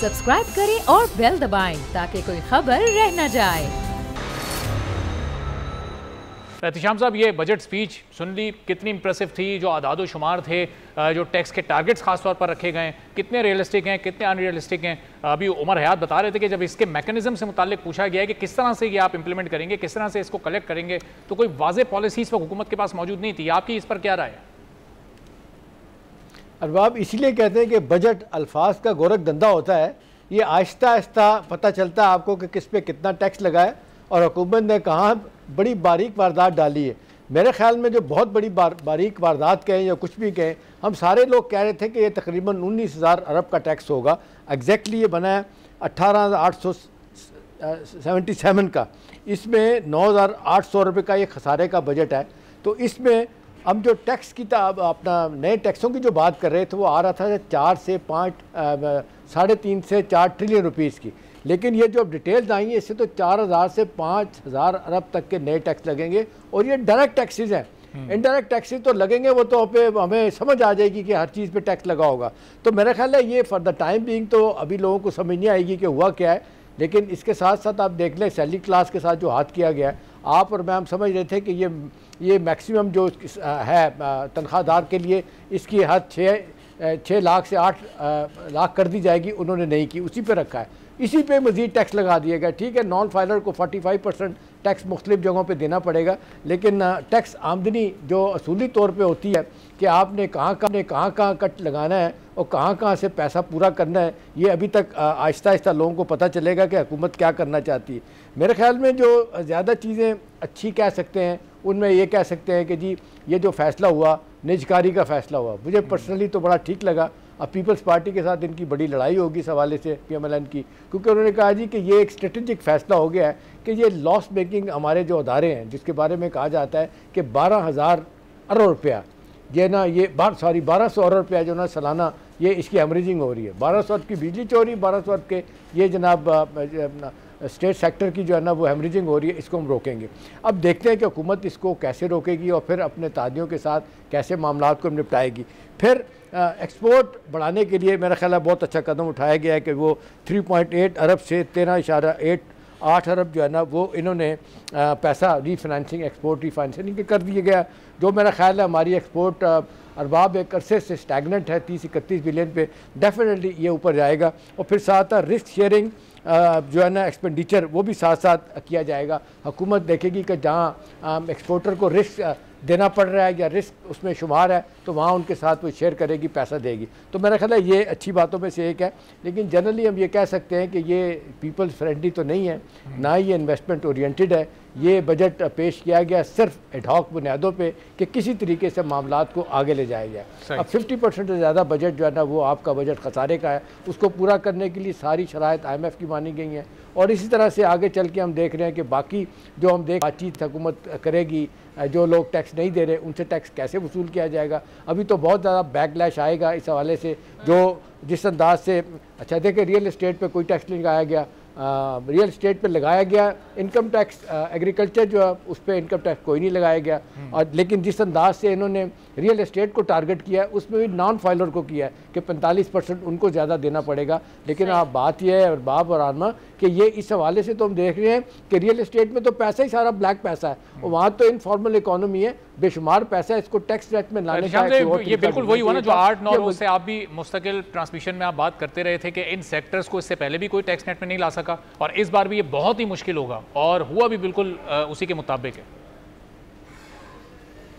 Subscribe करें और bell दबाएँ ताकि कोई खबर रह न जाए। एहतशाम साहब, ये बजट स्पीच सुन ली, कितनी इंप्रेसिव थी, जो आदाद शुमार थे जो टैक्स के टारगेट्स खास तौर पर रखे गए, कितने रियलिस्टिक हैं, कितने अनरियलिस्टिक हैं? अभी उमर हयात बता रहे थे कि जब इसके मैकेनिज्म से मुतालिक पूछा गया है कि किस तरह से ये आप इंप्लीमेंट करेंगे, किस तरह से इसको कलेक्ट करेंगे तो कोई वाजे पॉलिसी इस वक्त हुकूमत के पास मौजूद नहीं थी। आपकी इस पर क्या राय है? अरबाब इसीलिए कहते हैं कि बजट अल्फाज का गोरख धंधा होता है। ये आहिस्ता आहिस्ता पता चलता है आपको कि किस पे कितना टैक्स लगा है और हुकूमत ने कहाँ बड़ी बारीक वारदात डाली है। मेरे ख्याल में जो बहुत बड़ी बार, बारीक वारदात कहें या कुछ भी कहें हम सारे लोग कह रहे थे कि ये तकरीबन उन्नीस हज़ार अरब का टैक्स होगा। एग्जैक्टली ये बना है अट्ठारह आठ सौ सेवेंटी सेवन का। इसमें नौ हज़ार आठ सौ रुपये का ये खसारे का बजट है। तो इसमें अब जो टैक्स की अपना नए टैक्सों की जो बात कर रहे थे वो आ रहा था चार से पाँच साढ़े तीन से चार ट्रिलियन रुपीज़ की। लेकिन ये जो अब डिटेल्स आई हैं इससे तो चार हज़ार से पाँच हज़ार अरब तक के नए टैक्स लगेंगे और ये डायरेक्ट टैक्सेस हैं। Indirect hmm. टैक्सेस तो लगेंगे वो तो पे हमें समझ आ जाएगी कि हर चीज़ पे टैक्स लगा होगा। तो मेरा ख्याल है ये फॉर द टाइम बिंग तो अभी लोगों को समझ नहीं आएगी कि हुआ क्या है। लेकिन इसके साथ साथ आप देख लें सैलरी क्लास के साथ जो हाथ किया गया है, आप और मैं हम समझ रहे थे कि ये ये मैक्सिमम जो है तनख्वाहदार के लिए इसकी हद छः छः लाख से आठ लाख कर दी जाएगी, उन्होंने नहीं की, उसी पे रखा है। इसी पे मज़ीद टैक्स लगा दिया गया ठीक है? नॉन फाइलर को 45 परसेंट टैक्स मुख्तलिफ़ जगहों पे देना पड़ेगा, लेकिन टैक्स आमदनी जो असूली तौर पे होती है कि आपने कहाँ कहाँ कहाँ कहाँ कट लगाना है और कहाँ कहाँ से पैसा पूरा करना है ये अभी तक आहिस्ता आहिस्ता लोगों को पता चलेगा कि हुकूमत क्या करना चाहती है। मेरे ख्याल में जो ज़्यादा चीज़ें अच्छी कह सकते हैं उनमें ये कह सकते हैं कि जी ये जो फ़ैसला हुआ निजकारी का फ़ैसला हुआ मुझे पर्सनली तो बड़ा ठीक लगा। अब पीपल्स पार्टी के साथ इनकी बड़ी लड़ाई होगी इस हवाले से पी एम एल एन की क्योंकि उन्होंने कहा जी कि ये एक स्ट्रेटेजिक फ़ैसला हो गया है कि ये लॉस मेकिंग हमारे जो अदारे हैं जिसके बारे में कहा जाता है कि बारह हज़ार अरब रुपया ये ना ये बार सॉरी बारह सौ अरब रुपया जो ना सालाना ये इसकी एमरेजिंग हो रही है। बारह सौ की बिजली चोरी, बारह सौ के ये जनाब स्टेट सेक्टर की जो है ना वो हेमरेजिंग हो रही है, इसको हम रोकेंगे। अब देखते हैं कि हुकूमत इसको कैसे रोकेगी और फिर अपने तादियों के साथ कैसे मामला को निपटाएगी। फिर एक्सपोर्ट बढ़ाने के लिए मेरा ख्याल है बहुत अच्छा कदम उठाया गया है कि वो 3.8 अरब से तेरह इशारा एट आठ अरब जो है ना वो इन्होंने पैसा रीफाइनेंसिंग एक्सपोर्ट रीफाइनेंसिंग कर दिया गया। जो मेरा ख्याल है हमारी एक्सपोर्ट अरबाब एक अरसे से स्टैगनेंट है, तीस इकतीस बिलियन पे डेफिनेटली ये ऊपर जाएगा। और फिर साथ रिस्क शेयरिंग जो है ना एक्सपेंडिचर वो भी साथ साथ किया जाएगा। हुकूमत देखेगी कि जहाँ एक्सपोर्टर को रिस्क देना पड़ रहा है या रिस्क उसमें शुमार है तो वहाँ उनके साथ वो शेयर करेगी पैसा देगी। तो मेरा ख्याल है ये अच्छी बातों में से एक है। लेकिन जनरली हम ये कह सकते हैं कि ये पीपल्स फ्रेंडली तो नहीं है ना ही ये इन्वेस्टमेंट ओरिएंटेड है। ये बजट पेश किया गया सिर्फ़ एडहॉक बुनियादों पे कि किसी तरीके से मामला को आगे ले जाया जाए। अब 50 परसेंट से ज़्यादा बजट जो है ना वो आपका बजट खसारे का है। उसको पूरा करने के लिए सारी शरात आई की मानी गई हैं। और इसी तरह से आगे चल के हम देख रहे हैं कि बाकी जो हम देख बातचीत हुकूमत करेगी, जो लोग टैक्स नहीं दे रहे, उनसे टैक्स कैसे वसूल किया जाएगा? अभी तो बहुत ज़्यादा बैकलैश आएगा इस हवाले से, जो जिस अंदाज से अच्छा देखें रियल इस्टेट पर कोई टैक्स नहीं लगाया गया। रियल इस्टेट पे लगाया गया इनकम टैक्स एग्रीकल्चर जो है उस पर इनकम टैक्स कोई नहीं लगाया गया हम्म। और लेकिन जिस अंदाज से इन्होंने रियल इस्टेट को टारगेट किया है उसमें भी नॉन फाइलर को किया है कि 45 परसेंट उनको ज़्यादा देना पड़ेगा लेकिन आप बात यह है और बाप और आनमा कि ये इस हवाले से तो हम देख रहे हैं कि रियल इस्टेट में तो पैसा ही सारा ब्लैक पैसा है और हम्म। वहाँ तो इनफॉर्मल इकॉनमी है बेशुमार पैसा इसको टैक्स रेट में लाने का ये बिल्कुल वही हुआ ना जो आठ नौ रोज से आप भी मुस्तकिल ट्रांसमिशन में आप बात करते रहे थे कि इन सेक्टर्स को इससे पहले भी कोई टैक्स नेट में नहीं ला सका और इस बार भी ये बहुत ही मुश्किल होगा और हुआ भी बिल्कुल उसी के मुताबिक है।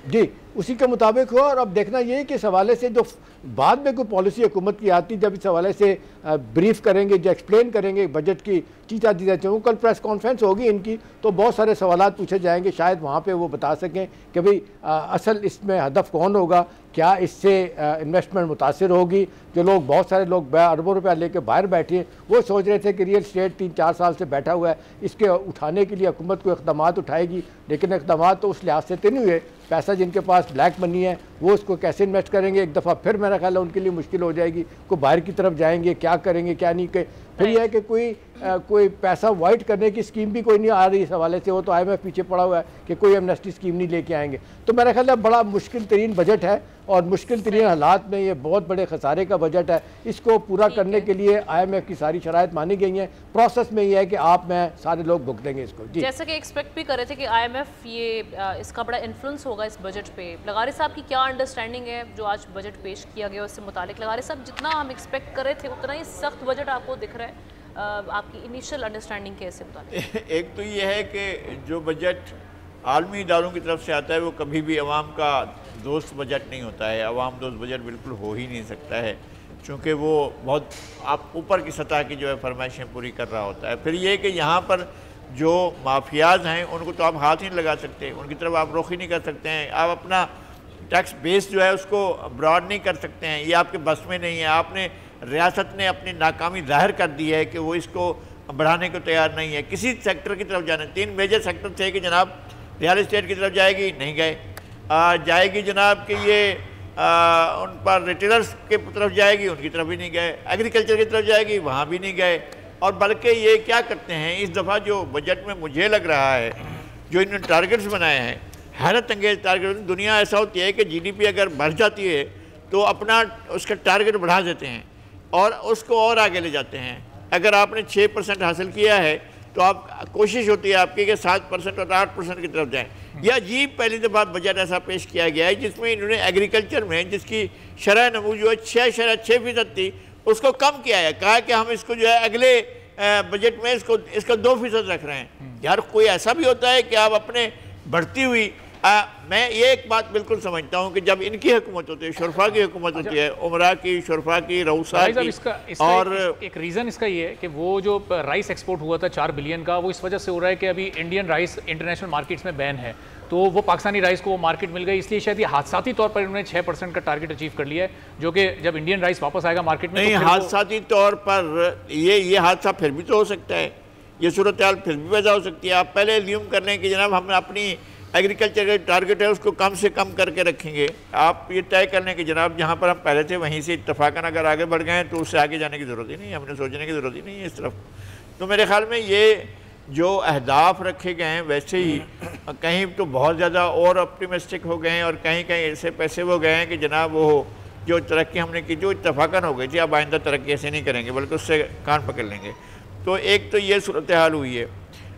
जी, उसी के मुताबिक हो और अब देखना ये कि इस हवाले से जो बाद में कोई पॉलिसी हुकूमत की आती जब इस हवाले से ब्रीफ करेंगे, जो एक्सप्लेन करेंगे बजट की चीज़ा चीज़ें चाहिए कल प्रेस कॉन्फ्रेंस होगी इनकी तो बहुत सारे सवाल पूछे जाएँगे, शायद वहाँ पे वो बता सकें कि भाई असल इसमें हदफ कौन होगा, क्या इससे इन्वेस्टमेंट मुतासर होगी, जो लोग, बहुत सारे लोग अरबों रुपया लेके बाहर बैठे हैं, वो सोच रहे थे कि रियल स्टेट तीन चार साल से बैठा हुआ है, इसके उठाने के लिए हुकूमत को इकदाम उठाएगी, लेकिन इकदाम तो उस लिहाज से तो नहीं हुए पैसा जिनके पास ब्लैक मनी है, वो उसको कैसे इन्वेस्ट करेंगे? एक दफ़ा फिर मेरा ख्याल है उनके लिए मुश्किल हो जाएगी। को बाहर की तरफ़ जाएँगे, क्या करेंगे, क्या नहीं फिर यह है कि कोई आ, कोई पैसा वाइट करने की स्कीम भी कोई नहीं आ रही इस हवाले से वो तो आई पीछे पड़ा हुआ है कि कोई एमनेस्टी स्कीम नहीं लेके आएँगे। तो मेरा ख्याल है बड़ा मुश्किल तरीन बजट है और मुश्किल तरीन हालात में ये बहुत बड़े खसारे का बजट है। इसको पूरा करने के लिए आई की सारी शरात मानी गई हैं। प्रोसेस में ये है कि आप में सारे लोग भुग देंगे इसको। जी। जैसे कि एक्सपेक्ट भी कर रहे थे कि आईएमएफ ये इसका बड़ा इन्फ्लुएंस होगा इस बजट पे। लगारे साहब की क्या अंडरस्टैंडिंग है जो आज बजट पेश किया गया उससे मुतालिक? लगारे साहब जितना हम एक्सपेक्ट कर रहे थे उतना ही सख्त बजट आपको दिख रहा है। आपकी इनिशियल अंडरस्टैंडिंग कैसे बता एक तो ये है कि जो बजट आलमी इदारों की तरफ़ से आता है, वो कभी भी आवाम का दोस्त बजट नहीं होता है। आवाम दोस्त बजट बिल्कुल हो ही नहीं सकता है, क्योंकि वो बहुत, आप ऊपर की सतह की जो है फरमाइशें पूरी कर रहा होता है। फिर ये कि यहाँ पर जो माफियाज हैं, उनको तो आप हाथ ही नहीं लगा सकते, उनकी तरफ़ आप रोक ही नहीं कर सकते हैं। आप अपना टैक्स बेस जो है, उसको ब्रॉड नहीं कर सकते हैं। ये आपके बस में नहीं है। आपने रियासत ने अपनी नाकामी ज़ाहिर कर दी है कि वो इसको बढ़ाने को तैयार नहीं है। किसी सेक्टर की तरफ़ जाने तीन मेजर सेक्टर थे कि जनाब रियल इस्टेट की तरफ़ जाएगी? नहीं गए। जाएगी जनाब कि ये आ, उन पर रिटेलर्स के तरफ़ जाएगी उनकी तरफ़ भी नहीं गए। एग्रीकल्चर की तरफ़ जाएगी वहाँ भी नहीं गए। और बल्कि ये क्या करते हैं इस दफ़ा जो बजट में मुझे लग रहा है जो इन्होंने टारगेट्स बनाए हैं हैरत अंगेज टारगेट दुनिया ऐसा होती है कि जीडीपी अगर बढ़ जाती है तो अपना उसका टारगेट बढ़ा देते हैं। और उसको और आगे ले जाते हैं। अगर आपने छः परसेंट हासिल किया है तो आप कोशिश होती है आपकी कि सात परसेंट और आठ परसेंट की तरफ़ जाएँ। या जी पहली दफ़ा बजट ऐसा पेश किया गया है, जिसमें इन्होंने एग्रीकल्चर में, जिसकी शरह नमू जो है छः शरह छः फ़ीसद थी, उसको कम किया है। कहा कि हम इसको जो है अगले बजट में इसको, इसका दो फ़ीसद रख रहे हैं। यार कोई ऐसा भी होता है कि आप अपने बढ़ती हुई आ, मैं ये एक बात बिल्कुल समझता हूँ कि जब इनकी हुकूमत होती है शरफा की हुकूमत होती है अच्छा। उमरा की शरफा की रऊसा की इसका, इसका और एक, एक रीज़न इसका ये है कि वो जो राइस एक्सपोर्ट हुआ था चार बिलियन का वो इस वजह से हो रहा है कि अभी इंडियन राइस इंटरनेशनल मार्केट्स में बैन है। तो वो पाकिस्तानी राइस को वो मार्केट मिल गई इसलिए शायद ये हादसाती तौर पर इन्होंने छः परसेंट का टारगेट अचीव कर लिया है जो कि जब इंडियन राइस वापस आएगा मार्केट में नहीं तो हादसाती तौर पर ये ये हादसा फिर भी तो हो सकता है। ये सूरत फिर भी पैदा हो सकती है। आप पहले ल्यूम कर लें कि जनाब हम अपनी एग्रीकल्चर का टारगेट है, उसको कम से कम करके रखेंगे। आप ये तय कर लें कि जनाब, जहाँ पर हम पहले थे, वहीं से इतफाक़न अगर आगे बढ़ गए तो उससे आगे जाने की ज़रूरत ही नहीं हमने सोचने की ज़रूरत ही नहीं है इस तरफ़। तो मेरे ख्याल में ये जो अहदाफ रखे गए हैं, वैसे ही कहीं तो बहुत ज़्यादा और ऑप्टिमिस्टिक हो गए हैं और कहीं कहीं ऐसे पैसे वो गए हैं कि जनाब, वो जो तरक्की हमने की, जो इतफाक़न हो गई थी, अब आइंदा तरक्की ऐसे नहीं करेंगे, बल्कि उससे कान पकड़ लेंगे। तो एक तो ये सूरत हाल हुई है।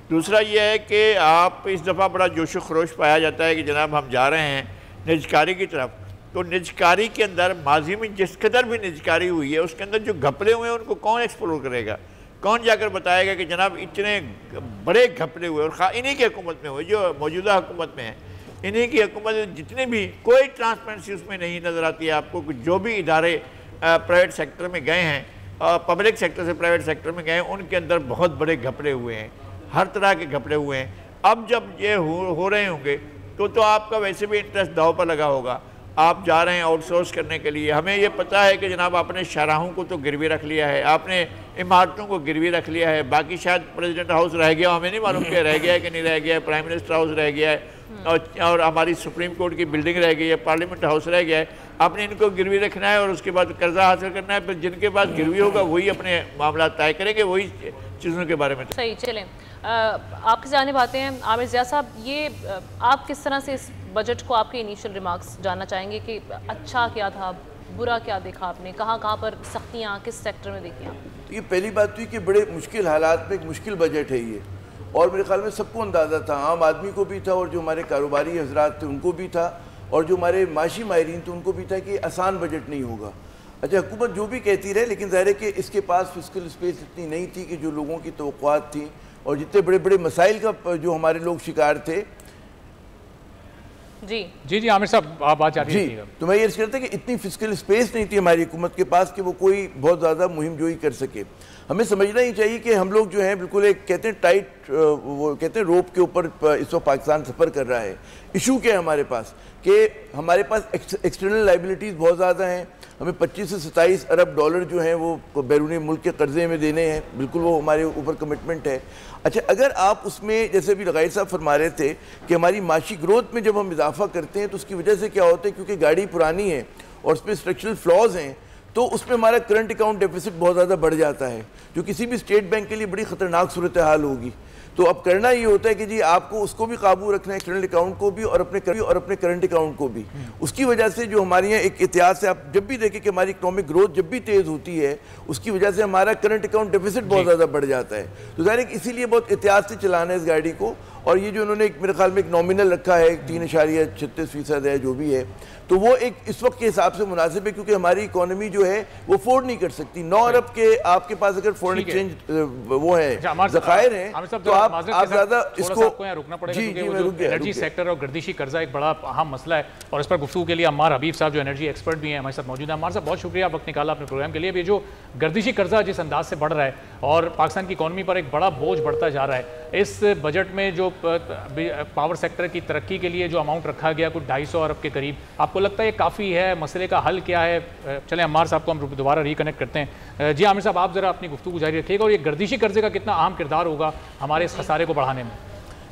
दूसरा ये है कि आप इस दफ़ा बड़ा जोश खरोश पाया जाता है कि जनाब हम जा रहे हैं निजकारी की तरफ़। तो निजकारी के अंदर, माजी में जिस कदर भी निजकारी हुई है, उसके अंदर जो घपले हुए हैं, उनको कौन एक्सप्लोर करेगा? कौन जाकर बताएगा कि जनाब इतने बड़े घपले हुए और इन्हीं की हुकूमत में हुए, जो मौजूदा हुकूमत में है। इन्हीं की हुकूमत जितने भी कोई ट्रांसपेरेंसी उसमें नहीं नज़र आती है। आपको जो भी इदारे प्राइवेट सेक्टर में गए हैं पब्लिक सेक्टर से प्राइवेट सेक्टर में गए उनके अंदर बहुत बड़े घपले हुए हैं। हर तरह के कपड़े हुए हैं। अब जब ये हो, हो रहे होंगे तो तो आपका वैसे भी इंटरेस्ट दाव पर लगा होगा। आप जा रहे हैं आउटसोर्स करने के लिए। हमें ये पता है कि जनाब आपने शाहराहों को तो गिरवी रख लिया है आपने इमारतों को गिरवी रख लिया है। बाकी शायद प्रेसिडेंट हाउस रह गया हमें नहीं मालूम कि रह गया है कि नहीं रह गया है। प्राइम मिनिस्टर हाउस रह गया है। और, और हमारी सुप्रीम कोर्ट की बिल्डिंग रह गई है पार्लियामेंट हाउस रह गया है। आपने इनको गिरवी रखना है और उसके बाद कर्जा हासिल करना है। फिर जिनके पास गिरवी होगा वही अपने मामला तय करेंगे वही चीज़ों के बारे में। सही चलें। आपके जाने बातें हैं, आमिर जिया साहब, ये आप किस तरह से इस बजट को आपके इनिशियल रिमार्क्स जानना चाहेंगे कि अच्छा क्या था, बुरा क्या देखा आपने, कहाँ कहाँ पर सख्तियाँ, किस सेक्टर में देखी आप ये पहली बात हुई कि बड़े मुश्किल हालात में एक मुश्किल बजट है ये। और मेरे ख्याल में सबको अंदाज़ा था, आम आदमी को भी था और जो हमारे कारोबारी हजरात थे उनको भी था, और जो हमारे माशी माहरीन थे उनको भी था कि आसान बजट नहीं होगा। अच्छा हुकूमत जो भी कहती रहे, लेकिन ज़ाहिर है कि इसके पास फ़िज़िकल स्पेस इतनी नहीं थी कि जो लोगों की तो थी और जितने बड़े बड़े मसाइल का जो हमारे लोग शिकार थे। जी। जी जी आमिर साहब आप बात जी तो मैं ये कहता कि इतनी फ़िज़िकल स्पेस नहीं थी हमारी हुकूमत के पास कि वो कोई बहुत ज़्यादा मुहिम जोई कर सके। हमें समझना ही चाहिए कि हम लोग जो हैं बिल्कुल एक कहते हैं टाइट वो कहते हैं रोप के ऊपर इस वक्त पाकिस्तान सफ़र कर रहा है। इशू क्या है हमारे पास? कि हमारे पास एक्सटर्नल लाइबिलिटीज़ बहुत ज़्यादा हैं। हमें 25 से 27 अरब डॉलर जो हैं वो बैरूनी मुल्क के कर्जे में देने हैं। बिल्कुल वो हमारे ऊपर कमिटमेंट है। अच्छा अगर आप उसमें, जैसे भी लगाई साहब फरमा रहे थे कि हमारी माशी ग्रोथ में जब हम इजाफा करते हैं तो उसकी वजह से क्या होता है? क्योंकि गाड़ी पुरानी है और उसमें स्ट्रक्चरल फ्लॉज हैं तो उसमें हमारा करंट अकाउंट डेफिसिट बहुत ज़्यादा बढ़ जाता है, जो किसी भी स्टेट बैंक के लिए बड़ी ख़तरनाक सूरत हाल होगी। तो अब करना ये होता है कि जी आपको उसको भी काबू रखना है करंट अकाउंट को भी और अपने कर, और अपने करंट अकाउंट को भी। उसकी वजह से जो हमारे यहाँ एक इतिहास है आप जब भी देखें कि हमारी इकोनॉमिक ग्रोथ जब भी तेज़ होती है उसकी वजह से हमारा करंट अकाउंट डेफिसिट बहुत ज़्यादा बढ़ जाता है। तो ज़ाहिर इसीलिए बहुत इतिहास से चलाना है इस गाड़ी को और ये जो उन्होंने एक मेरे ख्याल में एक नॉमिनल रखा है तीन इशारिया छत्तीस फ़ीसद है जो भी है तो वो एक इस वक्त के हिसाब से मुनासिब है क्योंकि हमारी इकोनॉमी जो है वो अफोर्ड नहीं कर सकती। नौ अरब के आपके पास अगर फॉरन एक्सचेंज वो है अच्छा, जखायर है तो आप आप ज़्यादा इसको रुकना पड़ेगा एनर्जी सेक्टर और गर्दिशी कर्जा एक बड़ा अहम मसला है और इस पर गुफ्तु के लिए अम्मार हबीब साहब जो एनर्जी एक्सपर्ट भी हैं हमारे साथ मौजूद है। अम्मार साहब बहुत शुक्रिया वक्त निकाला अपने प्रोग्राम के लिए। भी जो गर्दिशी कर्जा जिस अंदाज से बढ़ रहा है और पाकिस्तान की इकोनॉमी पर एक बड़ा बोझ बढ़ता जा रहा है इस बजट में जो पावर सेक्टर की तरक्की के लिए जो अमाउंट रखा गया कुछ ढाई अरब के करीब, आपको लगता है ये काफ़ी है? मसले का हल क्या है? चले अम्मार साहब को हम दोबारा रिकनेक्ट करते हैं। जी, आमिर साहब, आप ज़रा अपनी गुफ्तु जारी रखिएगा और ये गर्दिशी कर्जे का कितना अहम किरदार होगा हमारे इस खसारे को बढ़ाने में?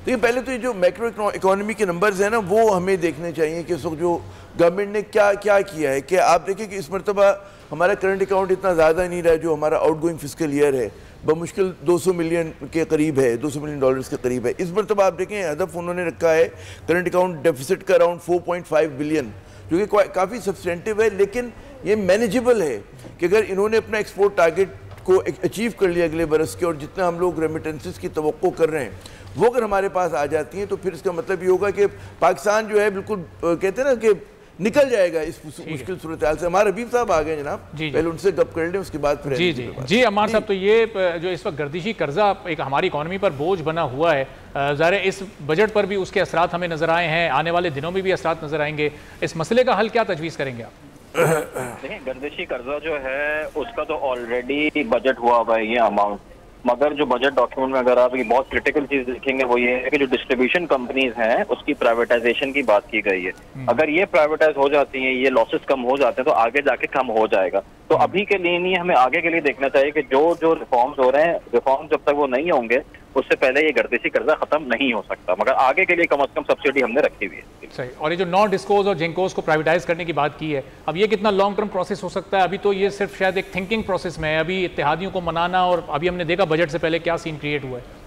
देखिए, पहले तो ये जो मैक्रो इकोनॉमी के नंबर्स हैं ना, वो हमें देखने चाहिए कि उस वक्त जो गवर्नमेंट ने क्या क्या किया है। कि आप देखिए कि इस मरतबा हमारा करंट अकाउंट इतना ज़्यादा नहीं रहा जो हमारा आउट गोइंग फ़िज़िकल ईयर है, बमुश्किल 200 मिलियन के करीब है 200 मिलियन डॉलर्स के करीब है। इस मरतबा आप देखें हदफ उन्होंने रखा है करंट अकाउंट डेफिसिट का अराउंड 4.5 बिलियन जो कि काफ़ी सब्सटेंटिव है, लेकिन ये मैनेजेबल है कि अगर इन्होंने अपना एक्सपोर्ट टारगेट को अचीव कर लिया अगले बरस के, और जितना हम लोग रेमिटेंसेस की तो कर रहे हैं, वो अगर हमारे पास आ जाती हैं तो फिर इसका मतलब ये होगा कि पाकिस्तान जो है, बिल्कुल कहते हैं ना कि निकल जाएगा इस मुश्किल सूरत हाल से। हमारे हबीब साहब आ गए जनाब। पहले उनसे गप कर लें उसके बाद फिर जी जी। जी अमार साहब तो ये जो इस वक्त गर्दिशी कर्जा एक हमारी इकोनॉमी पर बोझ बना हुआ है। ज़ाहिर इस बजट पर भी उसके असरात हमें नज़र आए हैं। आने वाले दिनों में भी असरात नज़र आएँगे। इस मसले का हल क्या तजवीज़ करेंगे आप? देखिए गर्दिशी कर्जा जो है उसका तो ऑलरेडी बजट हुआ हुआ है ये अमाउंट मगर जो बजट डॉक्यूमेंट में अगर आप ये बहुत क्रिटिकल चीज़ देखेंगे वो ये है कि जो डिस्ट्रीब्यूशन कंपनीज़ हैं उसकी प्राइवेटाइजेशन की बात की गई है। हम्म। अगर ये प्राइवेटाइज हो जाती हैं ये लॉसेस कम हो जाते हैं तो आगे जाके कम हो जाएगा। तो हम्म। अभी के लिए नहीं हमें आगे के लिए देखना चाहिए कि जो जो रिफॉर्म्स हो रहे हैं रिफॉर्म जब तक वो नहीं होंगे उससे पहले ये गर्दिशी कर्जा खत्म नहीं हो सकता। मगर आगे के लिए कम अज कम सब्सिडी हमने रखी हुई है। सही। और ये जो नॉन डिस्कोज और जिंकोज को प्राइवेटाइज करने की बात की है अब ये कितना लॉन्ग टर्म प्रोसेस हो सकता है? अभी तो ये सिर्फ़ शायद एक थिंकिंग प्रोसेस में है। अभी इतिहादियों को मनाना और अभी हमने देखा बजट से पहले क्या सीन क्रिएट हुआ है?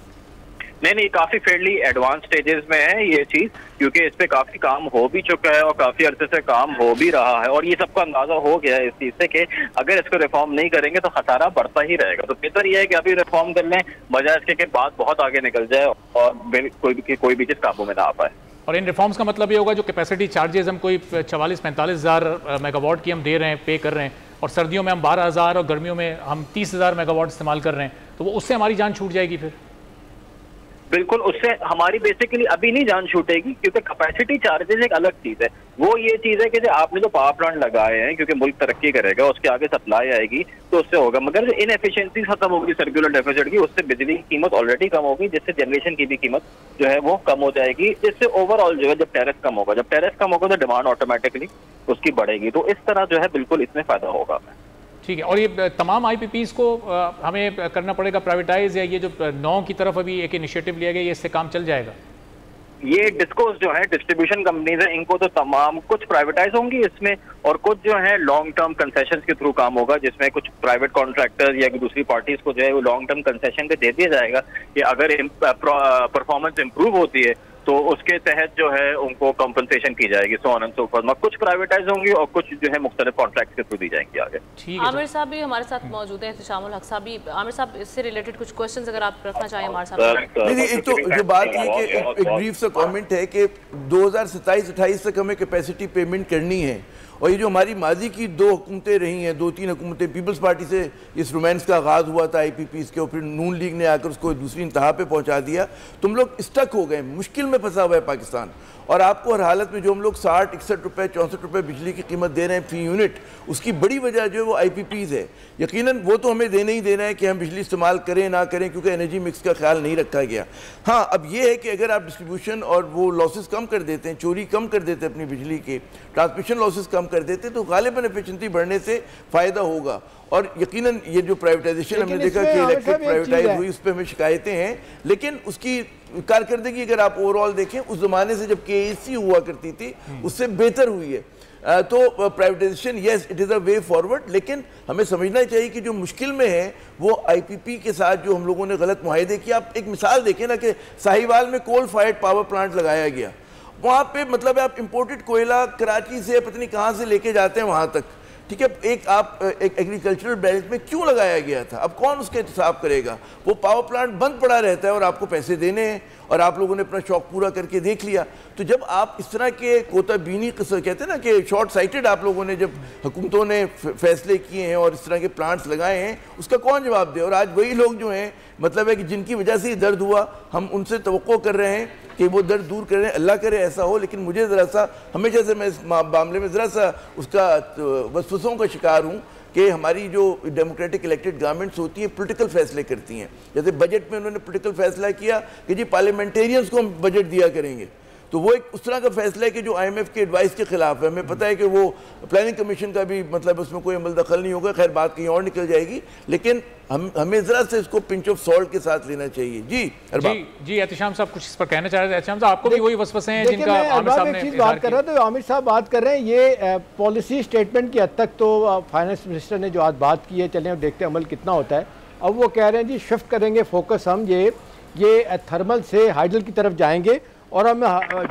नहीं नहीं काफ़ी फेयरली एडवांस स्टेजेस में है ये चीज़ क्योंकि इस पे काफ़ी काम हो भी चुका है और काफ़ी अरसे से काम हो भी रहा है और ये सबका अंदाज़ा हो गया है इस चीज़ से कि अगर इसको रिफॉर्म नहीं करेंगे तो खसारा बढ़ता ही रहेगा। तो बेहतर यह है कि अभी रिफॉर्म कर लें बजाय इसके के बाद बहुत आगे निकल जाए और कोई भी कोई भी चीज़ काबू में ना आ पाए। और इन रिफॉर्म्स का मतलब ये होगा जो कैपेसिटी चार्जेस हम कोई चवालीस पैंतालीस हज़ार मेगावाट की हम दे रहे हैं पे कर रहे हैं और सर्दियों में हम बारह हज़ार और गर्मियों में हम तीस हज़ार मेगावाट इस्तेमाल कर रहे हैं तो वो उससे हमारी जान छूट जाएगी फिर। बिल्कुल, उससे हमारी बेसिकली अभी नहीं जान छूटेगी, क्योंकि कैपेसिटी चार्जेस एक अलग चीज़ है। वो ये चीज़ है कि जो आपने जो पावर प्लांट लगाए हैं, क्योंकि मुल्क तरक्की करेगा, उसके आगे सप्लाई आएगी तो उससे होगा। मगर इन एफिशिएंसी खत्म होगी सर्कुलर डेफिसिट की, उससे बिजली की कीमत ऑलरेडी कम होगी, जिससे जनरेशन की भी कीमत जो है वो कम हो जाएगी, जिससे ओवरऑल जो है जब टेरिस कम होगा। जब टेरिस कम होगा तो डिमांड ऑटोमेटिकली उसकी बढ़ेगी। तो इस तरह जो है बिल्कुल इसमें फ़ायदा होगा। ठीक है। और ये तमाम आईपीपीस को हमें करना पड़ेगा प्राइवेटाइज या ये जो नौ की तरफ़ अभी एक इनिशिएटिव लिया गया, ये इससे काम चल जाएगा? ये डिस्कोस जो है डिस्ट्रीब्यूशन कंपनीज़ है, इनको तो तमाम कुछ प्राइवेटाइज होंगी इसमें और कुछ जो है लॉन्ग टर्म कंसेशन के थ्रू काम होगा, जिसमें कुछ प्राइवेट कॉन्ट्रैक्टर्स या दूसरी पार्टीज़ को जो है वो लॉन्ग टर्म कंसेशन पे दे दिया जाएगा कि अगर परफॉर्मेंस इंप्रूव होती है तो उसके तहत जो है उनको कंपनसेशन की जाएगी सो ऑन सो फॉर कुछ प्राइवेटाइज होंगी और कुछ जो है मुख्तलिफ़ कॉन्ट्रैक्ट के थ्रू दी जाएँगी आगे। आमिर साहब भी हमारे साथ मौजूद है शामुल हक साहब भी। आमिर साहब इससे रिलेटेड कुछ क्वेश्चन अगर आप रखना चाहें हमारे साथ नहीं एक तो जो बात है कि एक ब्रीफ सा कमेंट है कि 2027 28 तक हमें कैपेसिटी पेमेंट करनी है। और ये जो हमारी माजी की दो हुकूमतें रही हैं, दो तीन हुकूमतें, पीपल्स पार्टी से इस रोमांस का आगाज़ हुआ था आई पी पी इसके और फिर नून लीग ने आकर उसको दूसरी इंतहा पर पहुँचा दिया। तुम लोग स्टक हो गए, मुश्किल में फंसा हुआ है पाकिस्तान। और आपको हर हालत में जो हम लोग साठ, इकसठ रुपये चौंसठ रुपये बिजली की कीमत दे रहे हैं फ़ी यूनिट उसकी बड़ी वजह जो है वो आई पी पीज़ है। यकीनन वो तो हमें देना ही देना है कि हम बिजली इस्तेमाल करें, ना करें, क्योंकि एनर्जी मिक्स का ख्याल नहीं रखा गया। हाँ अब ये है कि अगर आप डिस्ट्रीब्यूशन और वो लॉसेस कम कर देते हैं, चोरी कम कर देते हैं अपनी बिजली के ट्रांसमिशन लॉसेस कम कर देते तो गालिबन एफिशिएंसी बढ़ने से फ़ायदा होगा। और यकीनन ये जो प्राइवेटाइजेशन हमने देखा कि इलेक्ट्रिक प्राइवेटाइज हुई उस पर हमें शिकायतें हैं लेकिन उसकी कारकर्दगी अगर आप ओवरऑल देखें उस जमाने से जब के हुआ करती थी उससे बेहतर हुई है। तो privatisation yes it is a way forward लेकिन हमें समझना चाहिए कि जो मुश्किल में है वो आईपीपी के साथ जो हम लोगों ने गलत माहे किया। आप एक मिसाल देखें ना कि साहिवाल में कोल फायर्ड पावर प्लांट लगाया गया। वहाँ पे मतलब आप इंपोर्टेड कोयला कराची से पता नहीं कहाँ से लेके जाते हैं वहाँ तक। ठीक है, एक आप, एक एग्रीकल्चरल बेल्ट में क्यों लगाया गया था? अब कौन उसके हिसाब करेगा? वो पावर प्लांट बंद पड़ा रहता है और आपको पैसे देने हैं और आप लोगों ने अपना शौक पूरा करके देख लिया। तो जब आप इस तरह के कोता बीनी कहते हैं ना कि शॉर्ट साइटेड आप लोगों ने जब हुकूमतों ने फैसले किए हैं और इस तरह के प्लांट्स लगाए हैं, उसका कौन जवाब दे? और आज वही लोग जो हैं मतलब है कि जिनकी वजह से दर्द हुआ, हम उनसे तो कर रहे हैं। कि वो दर्द दूर करें, अल्लाह करे, ऐसा हो, लेकिन मुझे ज़रा सा, हमेशा से मैं इस मामले में ज़रा सा उसका वसवसों का शिकार हूँ कि हमारी जो डेमोक्रेटिक इलेक्टेड गवर्नमेंट्स होती हैं, पॉलिटिकल फैसले करती हैं। जैसे बजट में उन्होंने पॉलिटिकल फैसला किया कि जी, पार्लियामेंटेरियंस को हम बजट दिया करेंगे। तो वो एक उस तरह का फैसला है कि जो आईएमएफ के एडवाइस के खिलाफ है। हमें पता है कि वो प्लानिंग कमीशन का भी मतलब उसमें कोई अमल दखल नहीं होगा खैर बात कहीं और निकल जाएगी लेकिन हम हमें जरा से इसको पिंच ऑफ़ सॉल्ट के साथ लेना चाहिए। जी जी जी एहतशाम साहब कुछ इस पर कहना चाह रहे थे। एहतशाम साहब आपको भी वही वसवसे हैं जिनका आमिर साहब ने चीज़ बात कर रहा तो आमिर साहब बात कर रहे हैं ये पॉलिसी स्टेटमेंट की हद तक तो फाइनेंस मिनिस्टर ने जो आज बात की है चले अब देखते अमल कितना होता है। अब वो कह रहे हैं जी शिफ्ट करेंगे फोकस हम ये ये थर्मल से हाइडल की तरफ़ जाएँगे और हम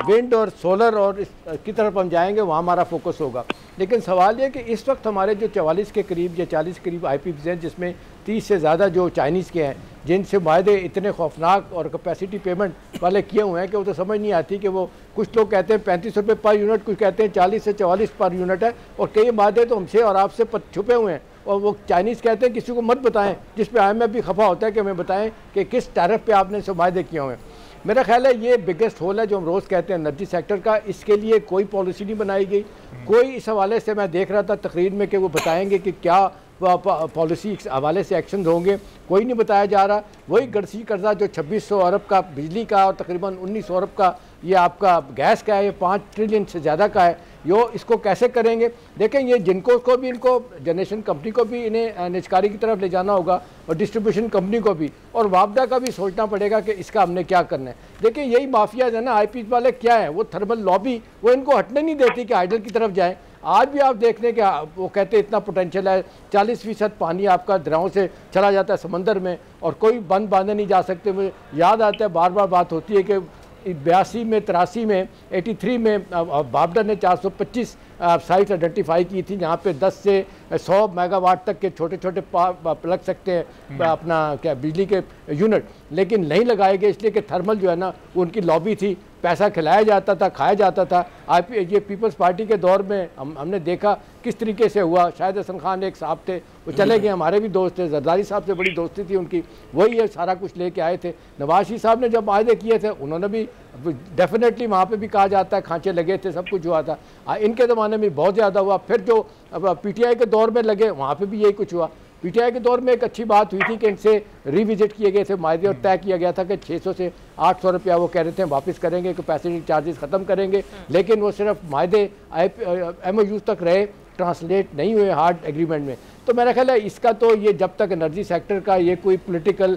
विंड और सोलर और इस, की तरफ़ हम जाएँगे, वहाँ हमारा फोकस होगा। लेकिन सवाल ये कि इस वक्त हमारे जो चवालीस के करीब, या चालीस के करीब आई हैं, जिसमें तीस से ज़्यादा जो चाइनीज़ के हैं, जिनसे वायदे इतने खौफनाक और कैपेसिटी पेमेंट वाले किए हुए हैं कि वो तो समझ नहीं आती कि वो कुछ लोग कहते हैं पैंतीस रुपये पर यूनिट, कुछ कहते हैं चालीस से चवालीस पर यूनिट है, और कई मादे तो हमसे और आपसे छुपे हुए हैं। और वो चाइनीज़ कहते हैं, किसी को मत बताएँ, जिस पे आई एम भी खफा होता है कि हमें बताएँ कि किस टैरफ पे आपने वायदे किए हुए हैं। मेरा ख्याल है ये बिगेस्ट होल है जो हम रोज़ कहते हैं एनर्जी सेक्टर का। इसके लिए कोई पॉलिसी नहीं बनाई गई। कोई इस हवाले से मैं देख रहा था तकरीर में कि वो बताएँगे कि क्या पॉलिसी हवाले से एक्शन होंगे। कोई नहीं बताया जा रहा। वही गड़सी कर्जा जो 2600 अरब का, बिजली का और तकरीबन 1900 अरब का, ये आपका गैस का है, ये पाँच ट्रिलियन से ज़्यादा का है। यो इसको कैसे करेंगे? देखें, ये जिनको को भी, इनको जनरेशन कंपनी को भी इन्हें निचकारी की तरफ़ ले जाना होगा और डिस्ट्रीब्यूशन कंपनी को भी। और वापडा का भी सोचना पड़ेगा कि इसका हमने क्या करना है। देखिए यही माफिया है ना आई वाले क्या है? वो थर्मल लॉबी वो इनको हटने नहीं देती कि आइडल की तरफ़ जाएँ। आज भी आप देख लें कि, वो कहते इतना पोटेंशियल है, चालीस फ़ीसद पानी आपका दराव से चला जाता है समंदर में और कोई बंद बांधे नहीं जा सकते। मुझे याद आता है बार बार बात होती है कि बयासी में तिरासी में 83 में बाबडा ने 425 साइट आइडेंटिफाई की थी। जहाँ पे 10 से 100 मेगावाट तक के छोटे छोटे लग सकते हैं। अपना क्या बिजली के यूनिट। लेकिन नहीं लगाए गए इसलिए कि थर्मल जो है ना उनकी लॉबी थी। पैसा खिलाया जाता था, खाया जाता था। आप ये पीपल्स पार्टी के दौर में हम, हमने देखा किस तरीके से हुआ। शायद हसन खान एक साहब थे, वो चले गए, हमारे भी दोस्त थे, जरदारी साहब से बड़ी दोस्ती थी उनकी। वही ये सारा कुछ लेके आए थे। नवाज़ साहब ने जब वायदे किए थे, उन्होंने भी डेफिनेटली वहाँ पे भी कहा जाता है, खांचे लगे थे, सब कुछ हुआ था। इनके ज़माने में बहुत ज़्यादा हुआ। फिर जो पीटीआई के दौर में लगे, वहाँ पर भी यही कुछ हुआ। पीटीआई के दौर में एक अच्छी बात हुई थी कि इनसे रिविजिट किए गए थे माहे और तय किया गया था कि 600 से 800 रुपया वो कह रहे थे वापस करेंगे कि पैसेंजर चार्जेस ख़त्म करेंगे। लेकिन वो सिर्फ़ माहे एम तक रहे ट्रांसलेट नहीं हुए हार्ड एग्रीमेंट में। तो मेरा ख्याल है इसका तो ये जब तक एनर्जी सेक्टर का ये कोई पोलिटिकल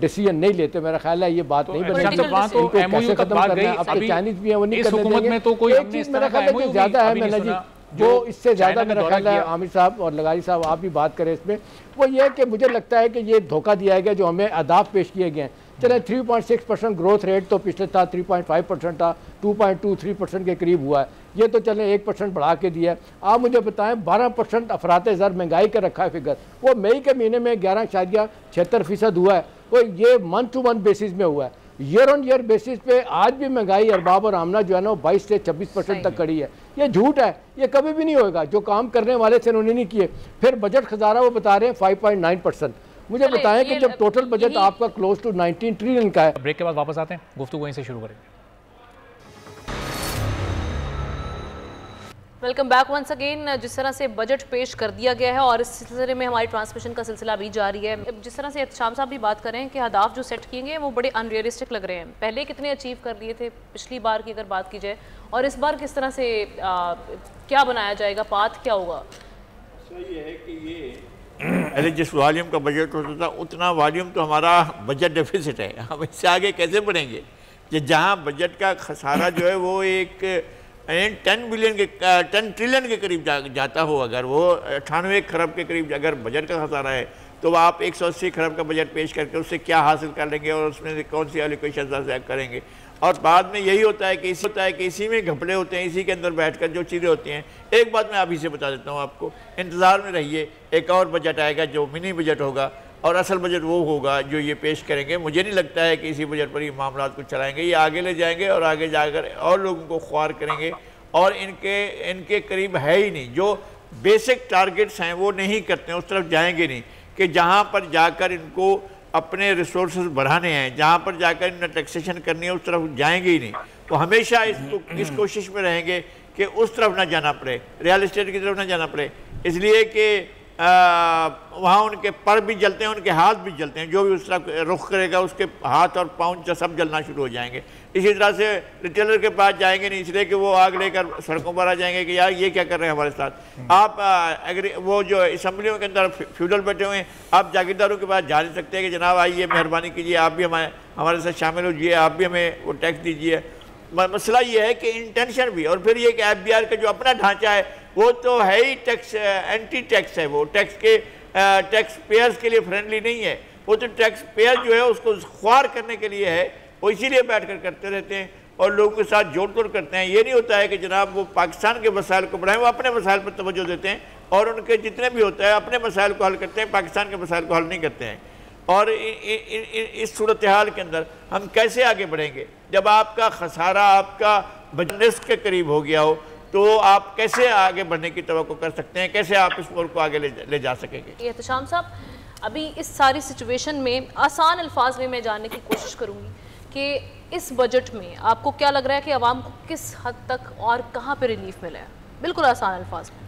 डिसीज़न नहीं लेते मेरा ख्याल है ये बात तो नहीं बनेगी। तो कैसे खत्म करना है? अब तो चाइनीज़ भी है वो नहीं करने देंगे। तो कोई मेरा ख्याल है ज़्यादा है मैंने जी जो इससे ज़्यादा मेरा ख्याल है आमिर साहब और लगारी साहब आप भी बात करें इसमें। वो ये कि मुझे लगता है कि ये धोखा दिया गया जो हमें अदाब पेश किए गए हैं। चले 3.6 परसेंट ग्रोथ रेट तो पिछले था 3.5 परसेंट था 2.23 परसेंट के करीब हुआ है। ये तो चले एक परसेंट बढ़ा के दिया है। आप मुझे बताएँ 12 परसेंट अफरात ज़र महँगाई का रखा है फिगर। वो मई के महीने में ग्यारह शादिया छिहत्तर फ़ीसद हुआ है। वो ये मंथ टू मंथ बेसिस में हुआ है। ईयर ऑन ईयर बेसिस पे आज भी महँगाई अरबाब और आमना जो है ना वो बाईस से छब्बीस परसेंट तक कड़ी है। ये झूठ है ये कभी भी नहीं होएगा। जो काम करने वाले थे उन्होंने नहीं किए। फिर बजट खजारा वो बता रहे हैं फाइव पॉइंट नाइन परसेंट मुझे बताएँ कि जब टोटल बजट आपका क्लोज टू नाइनटीन ट्रिलियन का है। ब्रेक के बाद वापस आते हैं। गुफ्तु वहीं से शुरू करेंगे। वेलकम बैक वंस अगेन जिस तरह से बजट पेश कर दिया गया है और इस सिलसिले में हमारी ट्रांसमिशन का सिलसिला भी जारी है। जिस तरह से शाम साहब भी बात करें कि हदाफ जो सेट किए गए वो बड़े अनरियलिस्टिक लग रहे हैं। पहले कितने अचीव कर लिए थे? पिछली बार की अगर बात की जाए और इस बार किस तरह से आ, क्या बनाया जाएगा? पाथ क्या होगा? है कि ये पहले जिस वॉल्यूम का बजट होता था उतना वॉल्यूम तो हमारा बजट डेफिसिट है। हम इससे आगे कैसे बढ़ेंगे? कि जहाँ बजट का खसारा जो है वो एक टेन बिलियन के टेन ट्रिलियन के करीब जा, जाता हो अगर वो अठानवे खरब के करीब अगर बजट का खसारा है तो आप एक सौ अस्सी खरब का बजट पेश करके उससे क्या हासिल कर लेंगे और उसमें कौन सी एलोकेशन करेंगे? और बाद में यही होता है कि इसी होता है कि इसी में घपले होते हैं इसी के अंदर बैठकर जो चीज़ें होती हैं। एक बात मैं अभी से बता देता हूँ आपको इंतज़ार में रहिए एक और बजट आएगा जो मिनी बजट होगा और असल बजट वो होगा, जो ये पेश करेंगे, मुझे नहीं लगता है कि इसी बजट पर ये मामला को चलाएँगे। ये आगे ले जाएँगे और आगे जाकर और लोगों को ख्वार करेंगे और इनके इनके करीब है ही नहीं। जो बेसिक टारगेट्स हैं, वो नहीं करते हैं, उस तरफ़ जाएँगे नहीं कि जहाँ पर जाकर इनको अपने रिसोर्स बढ़ाने हैं, जहाँ पर जाकर इन्हें टैक्सेशन करनी है, उस तरफ़ जाएँगे ही नहीं। तो हमेशा इसको इस कोशिश में रहेंगे कि उस तरफ़ ना जाना पड़े, रियल इस्टेट की तरफ़ ना जाना पड़े। इसलिए कि वहाँ उनके पर भी जलते हैं उनके हाथ भी जलते हैं। जो भी उस तरफ़ रुख करेगा उसके हाथ और पाँव सब जलना शुरू हो जाएँगे। इसी तरह से रिटेलर के पास जाएँगे नहीं इसलिए कि वो आग लेकर सड़कों पर आ जाएँगे कि यार ये क्या कर रहे हैं हमारे साथ। आप एग्री वो जो असम्बलियों के अंदर फ्यूडल बैठे हुए हैं आप जागीरदारों के पास जा नहीं सकते कि जनाब आइए मेहरबानी कीजिए आप भी हमारे हमारे साथ शामिल होइए आप भी हमें वो टैक्स दीजिए। मसला ये है कि इंटेंशन भी और फिर ये कि एफबीआर का जो अपना ढांचा है वो तो है ही टैक्स एंटी टैक्स है वो। टैक्स के टैक्स पेयर्स के लिए फ्रेंडली नहीं है। वो तो टैक्स पेयर जो है, उसको ख्वार करने के लिए है। वो इसीलिए बैठ कर करते रहते हैं और लोगों के साथ जोड़ तोड़ करते हैं। ये नहीं होता है कि जनाब वो पाकिस्तान के मसाइल को बढ़ाएँ, वो अपने मसाइल पर तोज्जो देते हैं और उनके जितने भी होता है, अपने मसाइल को हल करते हैं, पाकिस्तान के मसाइल को हल नहीं करते हैं। और इस सूरत हाल के अंदर हम कैसे आगे बढ़ेंगे? जब आपका खसारा, आपका बजनेस के करीब हो गया हो तो आप कैसे आगे बढ़ने की तो कर सकते हैं? कैसे आप इस मुल्क को आगे ले, ले जा सकेंगे? एहतशाम साहब अभी इस सारी सिचुएशन में आसान अल्फाज में मैं जानने की कोशिश करूँगी कि इस बजट में आपको क्या लग रहा है कि आवाम को किस हद तक और कहाँ पर रिलीफ मिला है? बिल्कुल आसान अल्फाज में।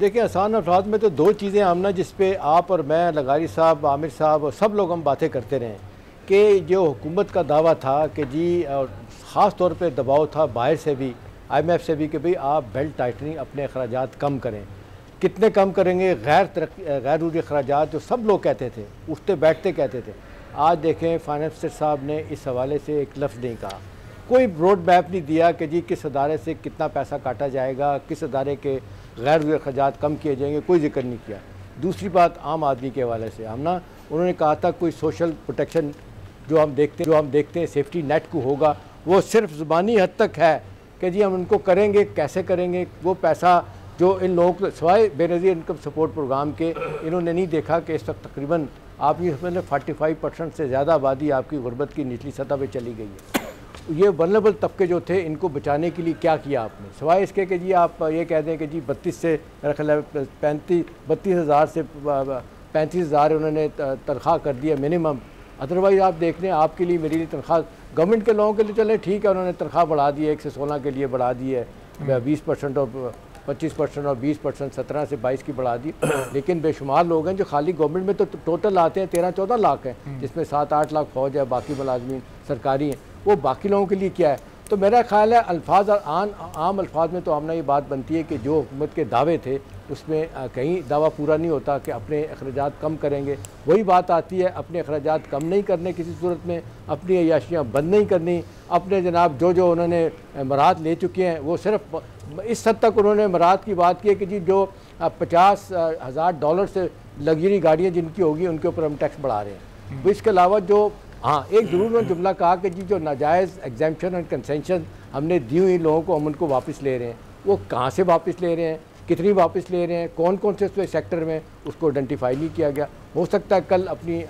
देखिए आसान अल्फाज में तो दो चीज़ें आमना जिस पे आप और मैं लगारी साहब आमिर साहब और सब लोग हम बातें करते रहे कि जो हुकूमत का दावा था कि जी और ख़ास तौर पर दबाव था बाहर से भी आईएमएफ से भी कि भाई आप बेल्ट टाइटनिंग अपने अखराज कम करें। कितने कम करेंगे? गैर तरक्की, गैर रूरी अखराज जो सब लोग कहते थे, उठते बैठते कहते थे। आज देखें फाइनेंस मिनिस्टर साहब ने इस हवाले से एक लफ्ज़ नहीं कहा। कोई रोड मैप नहीं दिया कि जी किस अदारे से कितना पैसा काटा जाएगा, किस अदारे के गैर अखराज कम किए जाएँगे, कोई ज़िक्र नहीं किया। दूसरी बात आम आदमी के हवाले से, हम ना, उन्होंने कहा था कोई सोशल प्रोटेक्शन जो हम देखते जो हम देखते हैं सेफ्टी नेट को होगा वो सिर्फ़ ज़ुबानी हद तक है कि जी हम उनको करेंगे, कैसे करेंगे? वो पैसा जो इन लोगों को सवाए बेनज़ीर इनकम सपोर्ट प्रोग्राम के, इन्होंने नहीं देखा कि इस वक्त तकरीबन आप आपकी समझ फोर्टी फाइव परसेंट से ज़्यादा आबादी आपकी गुर्बत की निचली सतह पर चली गई है। ये वनरेबल तबके जो थे, इनको बचाने के लिए क्या किया आपने? सवाए इसके कि जी आप ये कह दें कि जी बत्तीस से, मेरा ख्याल पैंतीस, बत्तीस हज़ार से पैंतीस हज़ार उन्होंने तनख्वाह कर दिया मिनिमम अदरवाइज़ आप देख लें आपके लिए मेरी लिए तनख्वाह गवर्नमेंट के लोगों के लिए चले ठीक है उन्होंने तनख्वाह बढ़ा दी है एक से सोलह के लिए बढ़ा दी है। बीस परसेंट और पच्चीस परसेंट और बीस परसेंट सत्रह से बाईस की बढ़ा दी। लेकिन बेशुमार लोग हैं जो खाली गवर्नमेंट में तो टोटल आते हैं तेरह चौदह लाख हैं हम्म। जिसमें सात आठ लाख फौज है बाकी मुलाजमी सरकारी हैं। वो बाकी लोगों के लिए क्या है? तो मेरा ख्याल है अल्फाज और आन आम अल्फाज में तो हमने ये बात बनती है कि जो हुकूमत के दावे थे उसमें कहीं दावा पूरा नहीं होता कि अपने अखराज कम करेंगे। वही बात आती है, अपने अखराज कम नहीं करने किसी सूरत में, अपनी अयाशियाँ बंद नहीं करनी। अपने जनाब जो जो उन्होंने मराहत ले चुके हैं, वो सिर्फ़, इस हद तक उन्होंने मराहत की बात की है कि जी जो पचास हज़ार डॉलर से लग्जरी गाड़ियाँ जिनकी होगी, उनके ऊपर हम टैक्स बढ़ा रहे हैं। तो इसके अलावा जो हाँ एक ज़रूर उन्होंने जुमला कहा कि जी जो नाजायज़ एग्जामेशन एंड कंसेंशन हमने दी हुई लोगों को, हम उनको वापस ले रहे हैं। वो कहाँ से वापस ले रहे हैं? कितनी वापस ले रहे हैं कौन कौन से सेक्टर में उसको आइडेंटिफाई नहीं किया गया। हो सकता है कल अपनी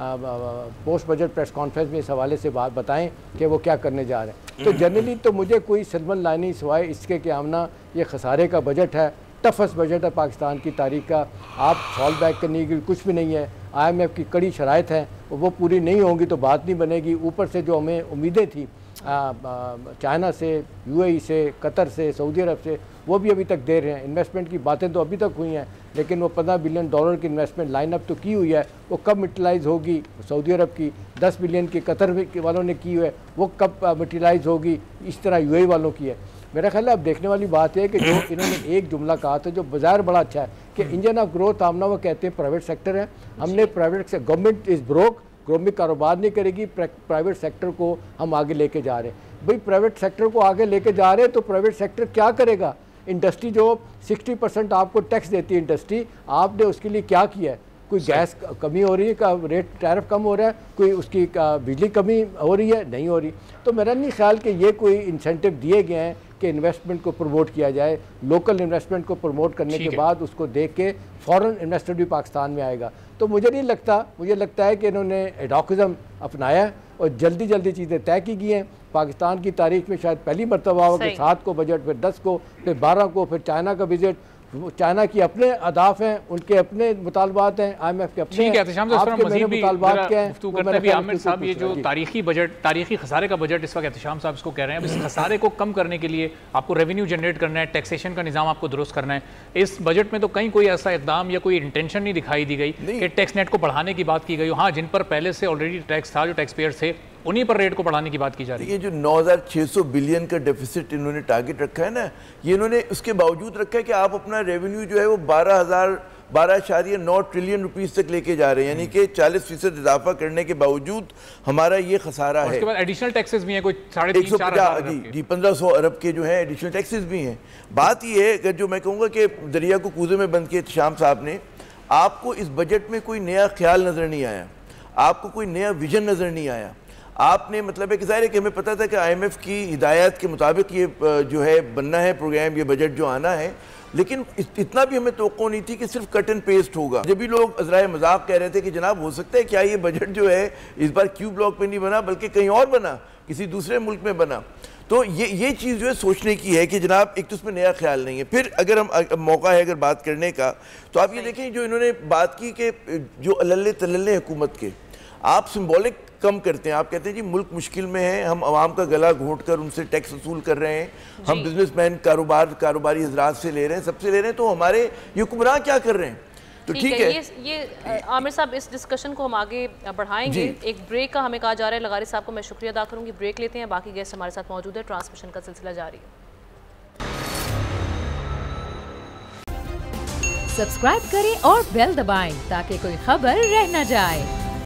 पोस्ट बजट प्रेस कॉन्फ्रेंस में इस हवाले से बात बताएँ कि वो क्या करने जा रहे हैं। तो जनरली तो मुझे कोई सदमन लानी सिवाय इसके कि आमना ये खसारे का बजट है टफस्ट बजट है पाकिस्तान की तारीख का। आप सॉल्व बैक करने की कुछ भी नहीं है। आईएमएफ की कड़ी शराइ हैं वो पूरी नहीं होंगी तो बात नहीं बनेगी। ऊपर से जो हमें उम्मीदें थी चाइना से यूएई से कतर से सऊदी अरब से वो भी अभी तक दे रहे हैं। इन्वेस्टमेंट की बातें तो अभी तक हुई हैं लेकिन वो पंद्रह बिलियन डॉलर की इन्वेस्टमेंट लाइन अप तो की हुई है। वो कब मटेलाइज होगी सऊदी अरब की? दस बिलियन की कतर वालों ने की हुई है। वो कब मटेलाइज होगी? इस तरह यू वालों की है। मेरा ख्याल है अब देखने वाली बात है कि जो इन्होंने एक जुमला कहा था जो बाज़ार बड़ा अच्छा है कि इंजन ऑफ़ ग्रोथ आमना वो कहते हैं प्राइवेट सेक्टर है। हमने private government is broke government कारोबार नहीं करेगी प्राइवेट सेक्टर को हम आगे लेके जा रहे हैं। भाई प्राइवेट सेक्टर को आगे लेके जा रहे हैं तो प्राइवेट सेक्टर क्या करेगा? इंडस्ट्री जो 60 परसेंट आपको टैक्स देती है इंडस्ट्री आपने उसके लिए क्या किया है? कोई गैस कमी हो रही है का रेट टैरिफ कम हो रहा है? कोई उसकी बिजली कमी हो रही है? नहीं हो रही। तो मेरा नहीं ख्याल कि ये कोई इंसेंटिव दिए गए हैं कि इन्वेस्टमेंट को प्रमोट किया जाए। लोकल इन्वेस्टमेंट को प्रमोट करने के बाद उसको देख के फ़ॉरन इन्वेस्टर भी पाकिस्तान में आएगा। तो मुझे नहीं लगता मुझे लगता है कि इन्होंने एडोकज़म अपनाया और जल्दी जल्दी चीज़ें तय की गई हैं। पाकिस्तान की तारीख में शायद पहली मरतबा हो कि सात को बजट फिर दस को फिर बारह को फिर चाइना का विज़िट चाइना की अपने अदाफ हैं उनके अपने मुतालबात हैं आई एम एफ़ के अपने ठीक है हैं साहब ये जो तारीखी बजट तारीखी खसारे का बजट इस वक्त एहतशाम साहब इसको कह रहे हैं। इस खसारे को कम करने के लिए आपको रेवेन्यू जनरेट करना है टैक्सेशन का निज़ाम आपको दुरुस्त करना है। इस बजट में तो कहीं कोई ऐसा इकदाम या कोई इंटेंशन नहीं दिखाई दी गई कि टैक्स नेट को बढ़ाने की बात की गई हाँ। जिन पर पहले से ऑलरेडी टैक्स था जो टैक्स पेयर थे उन्हीं पर रेट को बढ़ाने की बात की जा रही है। ये जो 9,600 बिलियन का डेफिसिट इन्होंने टारगेट रखा है ना ये इन्होंने उसके बावजूद रखा है कि आप अपना रेवेन्यू जो है वो बारह हज़ार बारह अशारिया नौ ट्रिलियन रुपीस तक लेके जा रहे हैं। यानी कि चालीस फ़ीसद इजाफा करने के बावजूद हमारा ये खसारा है। एडिशनल टैक्सेस भी हैं कोई साढ़े एक सौ पचास जी जी पंद्रह सौ अरब के जो है एडिशनल टैक्सेस भी हैं। बात ये है अगर जो मैं कहूँगा कि दरिया को कूजे में बंद किया शाम साहब ने आपको इस बजट में कोई नया ख्याल नज़र नहीं आया। आपको कोई नया विजन नज़र नहीं आया। आपने मतलब है कि ज़ाहिर है कि हमें पता था कि आईएमएफ की हिदायत के मुताबिक ये जो है बनना है प्रोग्राम ये बजट जो आना है। लेकिन इतना भी हमें तो नहीं थी कि सिर्फ़ कट एंड पेस्ट होगा। जब भी लोग अजरा मज़ाक कह रहे थे कि जनाब हो सकता है क्या ये बजट जो है इस बार क्यू ब्लॉक में नहीं बना बल्कि कहीं और बना किसी दूसरे मुल्क में बना। तो ये ये चीज़ जो है सोचने की है कि जनाब एक तो उसमें नया ख्याल नहीं है। फिर अगर हम अगर मौका है अगर बात करने का तो आप ये देखें जो इन्होंने बात की कि जो अल्ले तल्ले हुकूमत के आप सिम्बॉलिक कम करते हैं। आप कहते हैं जी मुल्क मुश्किल में है हम आवाम का गला घोट कर उनसे टैक्स वसूल कर रहे हैं। हम बिजनेसमैन कारोबार कारोबारी हजरात से ले रहे हैं सबसे ले रहे हैं तो हमारे ये हुक्मरान क्या कर रहे हैं? तो ठीक है, है। ये ये आमिर साहब इस डिस्कशन को हम आगे बढ़ाएँगे। एक ब्रेक का हमें कहा जा रहा है। लगारी साहब को मैं शुक्रिया अदा करूँगी। ब्रेक लेते हैं बाकी गेस्ट हमारे साथ मौजूद है। ट्रांसमिशन का सिलसिला जारी है। सब्सक्राइब करें और बेल दबाएँ ताकि कोई खबर रह न जाए।